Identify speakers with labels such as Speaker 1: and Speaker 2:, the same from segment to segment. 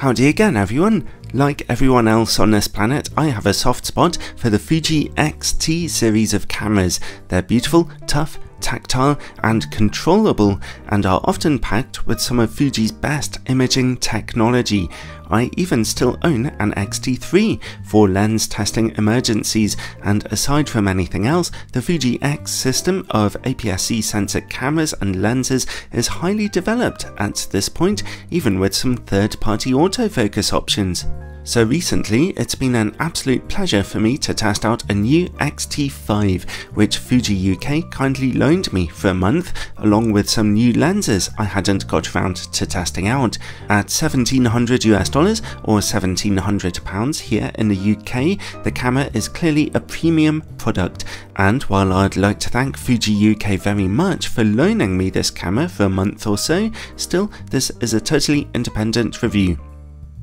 Speaker 1: Howdy again everyone! Like everyone else on this planet, I have a soft spot for the Fuji X-T series of cameras. They're beautiful, tough, tactile and controllable and are often packed with some of Fuji's best imaging technology. I even still own an X-T3 for lens testing emergencies and aside from anything else, the Fuji X system of APS-C sensor cameras and lenses is highly developed at this point, even with some third-party autofocus options. So recently, it's been an absolute pleasure for me to test out a new X-T5, which Fuji UK kindly loaned me for a month, along with some new lenses I hadn't got around to testing out. At 1700 US dollars or 1700 pounds here in the UK, the camera is clearly a premium product, and while I'd like to thank Fuji UK very much for loaning me this camera for a month or so, still this is a totally independent review.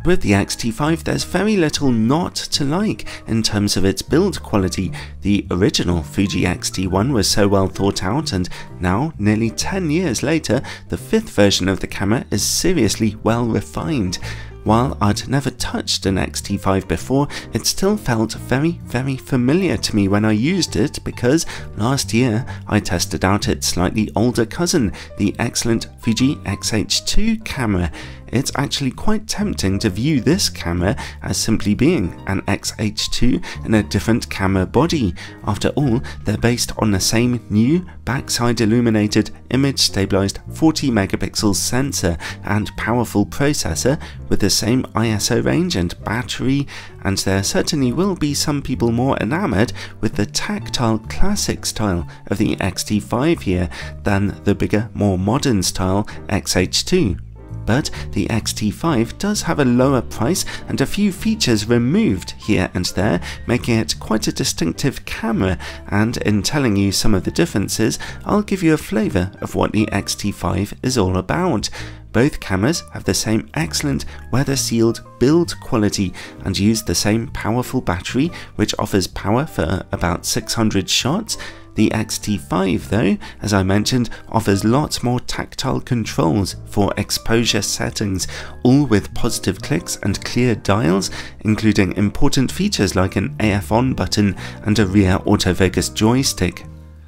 Speaker 1: With the X-T5 there's very little not to like in terms of its build quality. The original Fuji X-T1 was so well thought out and now, nearly 10 years later, the fifth version of the camera is seriously well refined. While I'd never touched an X-T5 before, it still felt very, very familiar to me when I used it because last year I tested out its slightly older cousin, the excellent Fuji X-H2 camera it's actually quite tempting to view this camera as simply being an X-H2 in a different camera body. After all, they're based on the same new backside illuminated image stabilized 40 megapixel sensor and powerful processor with the same ISO range and battery and there certainly will be some people more enamored with the tactile classic style of the X-T5 here than the bigger more modern style X-H2 but the X-T5 does have a lower price and a few features removed here and there, making it quite a distinctive camera, and in telling you some of the differences, I'll give you a flavour of what the X-T5 is all about. Both cameras have the same excellent weather sealed build quality and use the same powerful battery which offers power for about 600 shots the X-T5 though, as I mentioned, offers lots more tactile controls for exposure settings, all with positive clicks and clear dials, including important features like an AF on button and a rear autofocus joystick.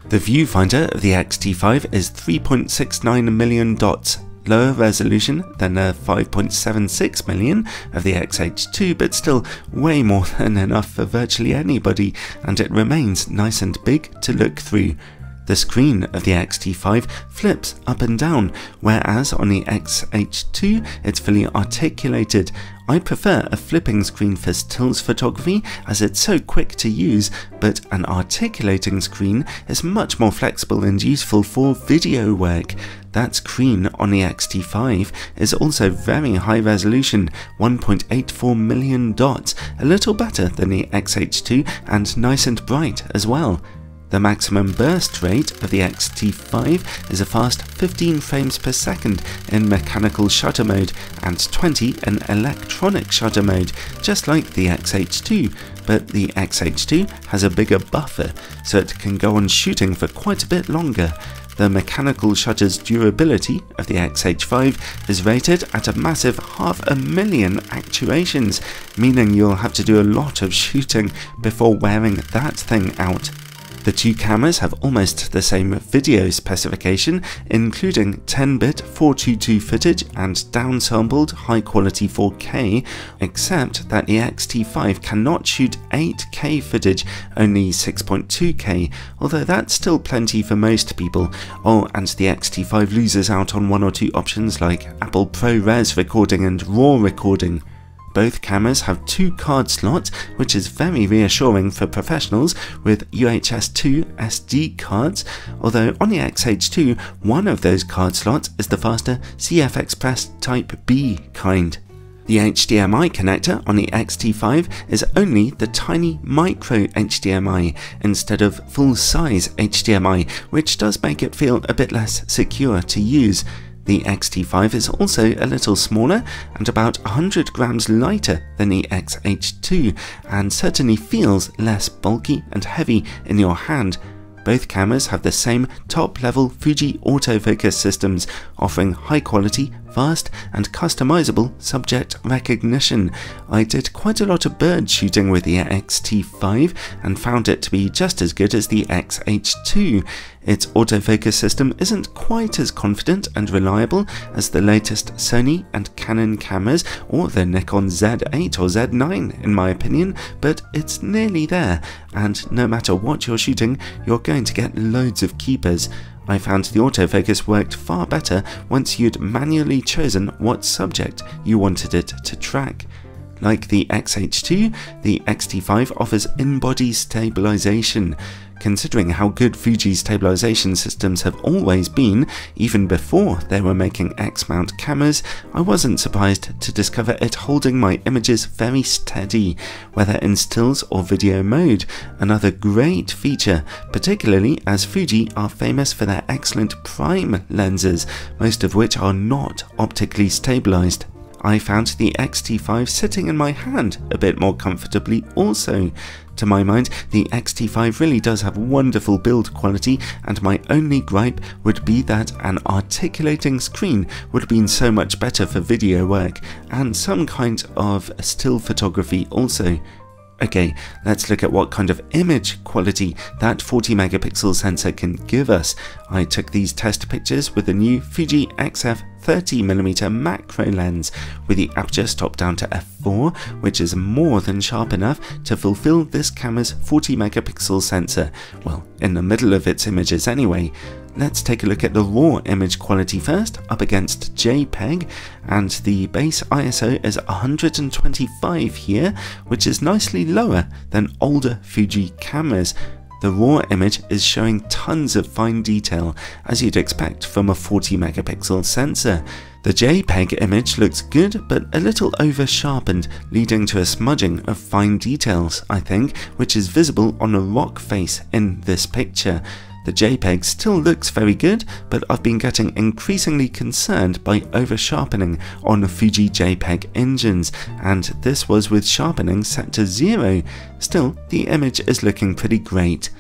Speaker 1: The viewfinder of the X-T5 is 3.69 million dots lower resolution than the 5.76 million of the XH2 but still way more than enough for virtually anybody and it remains nice and big to look through. The screen of the X-T5 flips up and down, whereas on the XH2 it's fully articulated. I prefer a flipping screen for stills photography as it's so quick to use, but an articulating screen is much more flexible and useful for video work. That screen on the X-T5 is also very high resolution, 1.84 million dots, a little better than the XH2 and nice and bright as well. The maximum burst rate of the X-T5 is a fast 15 frames per second in mechanical shutter mode and 20 in electronic shutter mode, just like the XH2, but the XH2 has a bigger buffer, so it can go on shooting for quite a bit longer. The mechanical shutter's durability of the XH5 is rated at a massive half a million actuations, meaning you'll have to do a lot of shooting before wearing that thing out. The two cameras have almost the same video specification, including 10-bit 422 footage and downsampled high-quality 4K, except that the X-T5 cannot shoot 8K footage, only 6.2K, although that's still plenty for most people. Oh, and the X-T5 loses out on one or two options like Apple ProRes recording and RAW recording. Both cameras have two card slots, which is very reassuring for professionals with UHS 2 SD cards, although on the XH2, one of those card slots is the faster CF Express Type B kind. The HDMI connector on the X-T5 is only the tiny micro HDMI instead of full-size HDMI, which does make it feel a bit less secure to use. The X-T5 is also a little smaller and about 100 grams lighter than the XH2 and certainly feels less bulky and heavy in your hand. Both cameras have the same top-level Fuji autofocus systems, offering high-quality fast and customizable subject recognition. I did quite a lot of bird shooting with the X-T5 and found it to be just as good as the X-H2. Its autofocus system isn't quite as confident and reliable as the latest Sony and Canon cameras or the Nikon Z8 or Z9 in my opinion, but it's nearly there and no matter what you're shooting, you're going to get loads of keepers. I found the autofocus worked far better once you'd manually chosen what subject you wanted it to track. Like the XH2, the X-T5 offers in-body stabilization. Considering how good Fuji's stabilization systems have always been, even before they were making X-mount cameras, I wasn't surprised to discover it holding my images very steady, whether in stills or video mode, another great feature, particularly as Fuji are famous for their excellent prime lenses, most of which are not optically stabilized. I found the X-T5 sitting in my hand a bit more comfortably also. To my mind, the X-T5 really does have wonderful build quality and my only gripe would be that an articulating screen would have been so much better for video work and some kind of still photography also. Okay, let's look at what kind of image quality that 40 megapixel sensor can give us. I took these test pictures with the new Fuji XF 30mm macro lens with the aperture stopped down to f4 which is more than sharp enough to fulfill this camera's 40 megapixel sensor, well in the middle of its images anyway. Let's take a look at the raw image quality first, up against JPEG, and the base ISO is 125 here, which is nicely lower than older Fuji cameras. The raw image is showing tons of fine detail, as you'd expect from a 40 megapixel sensor. The JPEG image looks good, but a little over sharpened, leading to a smudging of fine details, I think, which is visible on a rock face in this picture. The JPEG still looks very good, but I've been getting increasingly concerned by over sharpening on Fuji JPEG engines, and this was with sharpening set to zero. Still, the image is looking pretty great.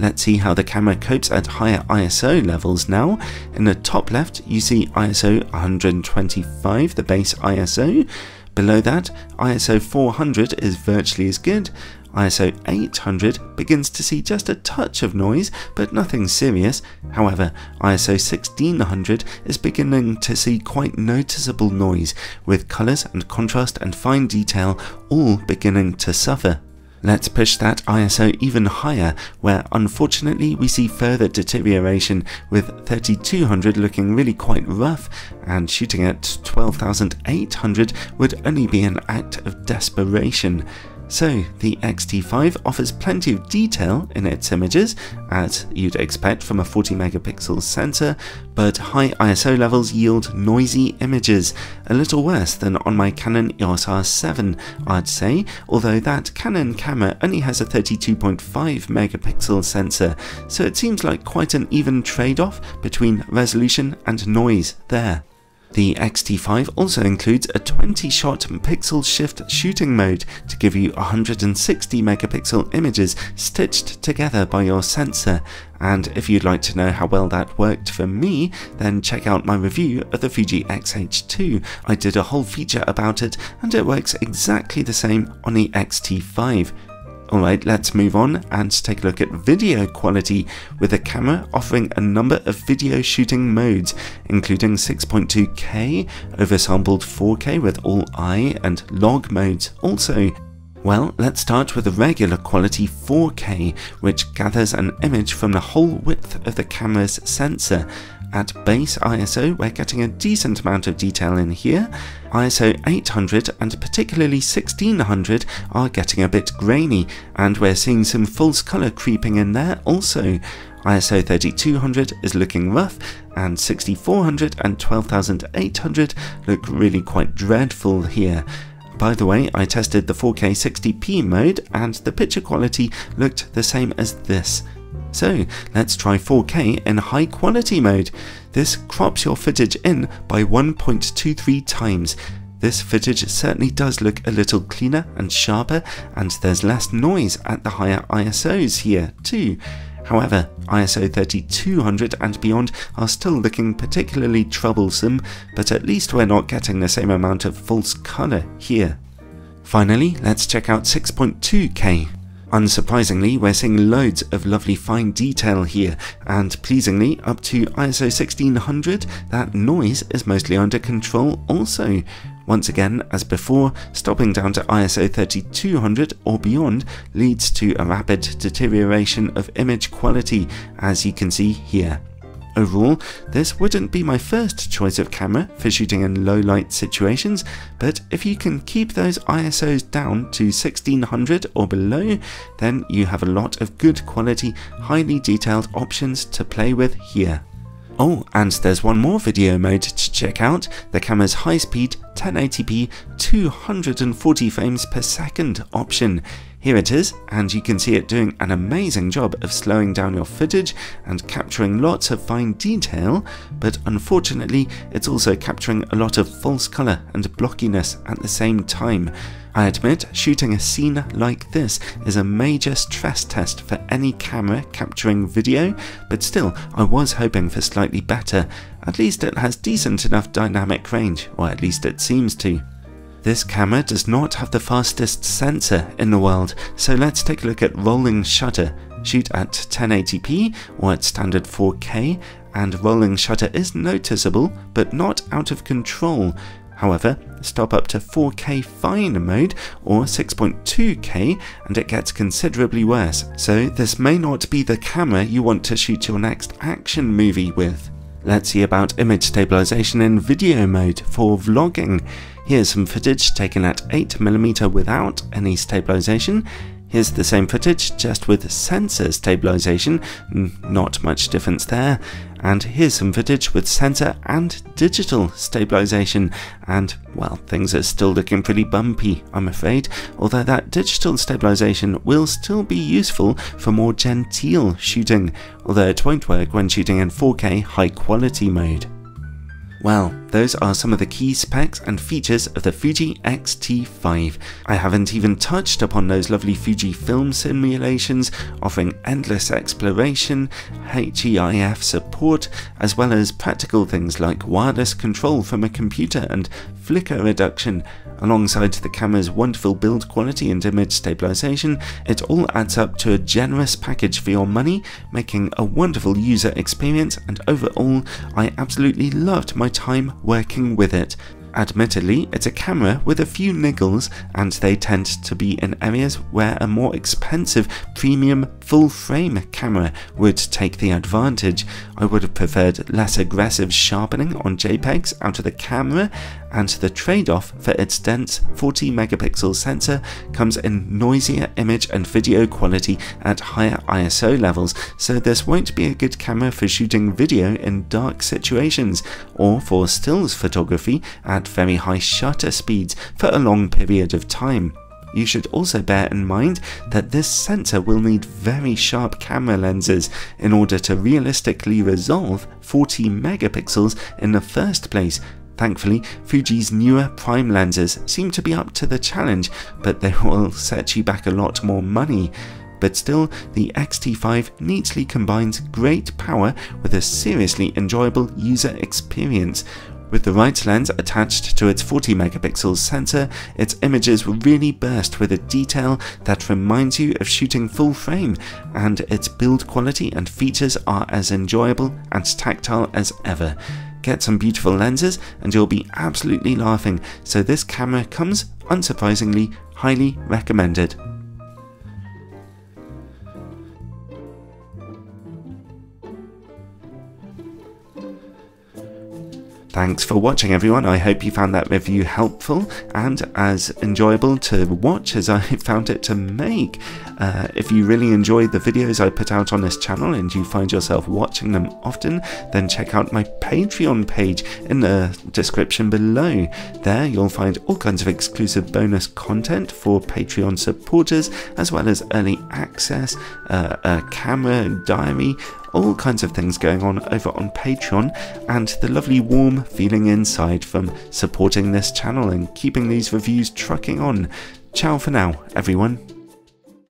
Speaker 1: Let's see how the camera copes at higher ISO levels now. In the top left, you see ISO 125, the base ISO. Below that, ISO 400 is virtually as good, ISO 800 begins to see just a touch of noise, but nothing serious. However, ISO 1600 is beginning to see quite noticeable noise, with colours and contrast and fine detail all beginning to suffer. Let's push that ISO even higher, where unfortunately we see further deterioration with 3200 looking really quite rough, and shooting at 12800 would only be an act of desperation. So the X-T5 offers plenty of detail in its images, as you'd expect from a 40 megapixel sensor, but high ISO levels yield noisy images, a little worse than on my Canon EOS R7 I'd say, although that Canon camera only has a 32.5 megapixel sensor, so it seems like quite an even trade-off between resolution and noise there. The X-T5 also includes a 20 shot pixel shift shooting mode to give you 160 megapixel images stitched together by your sensor and if you'd like to know how well that worked for me then check out my review of the Fuji X-H2. I did a whole feature about it and it works exactly the same on the X-T5. Alright, let's move on and take a look at video quality, with the camera offering a number of video shooting modes, including 6.2K, oversampled 4K with all I and log modes also. Well, let's start with the regular quality 4K, which gathers an image from the whole width of the camera's sensor, at base ISO, we're getting a decent amount of detail in here. ISO 800 and particularly 1600 are getting a bit grainy, and we're seeing some false colour creeping in there also. ISO 3200 is looking rough, and 6400 and 12800 look really quite dreadful here. By the way, I tested the 4K 60p mode and the picture quality looked the same as this. So let's try 4K in high quality mode. This crops your footage in by 1.23 times. This footage certainly does look a little cleaner and sharper and there's less noise at the higher ISOs here too. However, ISO 3200 and beyond are still looking particularly troublesome, but at least we're not getting the same amount of false colour here. Finally, let's check out 6.2K. Unsurprisingly, we're seeing loads of lovely fine detail here, and pleasingly, up to ISO 1600, that noise is mostly under control also. Once again, as before, stopping down to ISO 3200 or beyond leads to a rapid deterioration of image quality, as you can see here. Overall, this wouldn't be my first choice of camera for shooting in low light situations, but if you can keep those ISOs down to 1600 or below, then you have a lot of good quality, highly detailed options to play with here. Oh, and there's one more video mode to check out, the camera's high-speed 1080p 240 frames per second option. Here it is, and you can see it doing an amazing job of slowing down your footage and capturing lots of fine detail, but unfortunately it's also capturing a lot of false colour and blockiness at the same time. I admit shooting a scene like this is a major stress test for any camera capturing video, but still I was hoping for slightly better, at least it has decent enough dynamic range, or at least it seems to. This camera does not have the fastest sensor in the world, so let's take a look at rolling shutter. Shoot at 1080p or at standard 4K, and rolling shutter is noticeable, but not out of control. However, stop up to 4K fine mode or 6.2K and it gets considerably worse, so this may not be the camera you want to shoot your next action movie with. Let's see about image stabilization in video mode for vlogging. Here's some footage taken at 8mm without any stabilization. Here's the same footage, just with sensor stabilization, not much difference there. And here's some footage with sensor and digital stabilization, and well, things are still looking pretty bumpy, I'm afraid, although that digital stabilization will still be useful for more genteel shooting, although it won't work when shooting in 4K high quality mode. Well, those are some of the key specs and features of the Fuji X-T5. I haven't even touched upon those lovely Fuji film simulations, offering endless exploration, HEIF support, as well as practical things like wireless control from a computer and flicker reduction, Alongside the camera's wonderful build quality and image stabilization, it all adds up to a generous package for your money, making a wonderful user experience and overall, I absolutely loved my time working with it. Admittedly, it's a camera with a few niggles, and they tend to be in areas where a more expensive premium full frame camera would take the advantage. I would have preferred less aggressive sharpening on JPEGs out of the camera, and the trade-off for its dense 40 megapixel sensor comes in noisier image and video quality at higher ISO levels, so this won't be a good camera for shooting video in dark situations, or for stills photography at very high shutter speeds for a long period of time. You should also bear in mind that this sensor will need very sharp camera lenses in order to realistically resolve 40 megapixels in the first place. Thankfully, Fuji's newer prime lenses seem to be up to the challenge, but they will set you back a lot more money. But still, the X-T5 neatly combines great power with a seriously enjoyable user experience. With the right lens attached to its 40 megapixel sensor, its images really burst with a detail that reminds you of shooting full frame, and its build quality and features are as enjoyable and tactile as ever. Get some beautiful lenses and you'll be absolutely laughing, so this camera comes, unsurprisingly, highly recommended. Thanks for watching everyone, I hope you found that review helpful and as enjoyable to watch as I found it to make. Uh, if you really enjoy the videos I put out on this channel and you find yourself watching them often, then check out my Patreon page in the description below. There you'll find all kinds of exclusive bonus content for Patreon supporters, as well as early access, uh, a camera diary, all kinds of things going on over on Patreon, and the lovely warm feeling inside from supporting this channel and keeping these reviews trucking on. Ciao for now, everyone.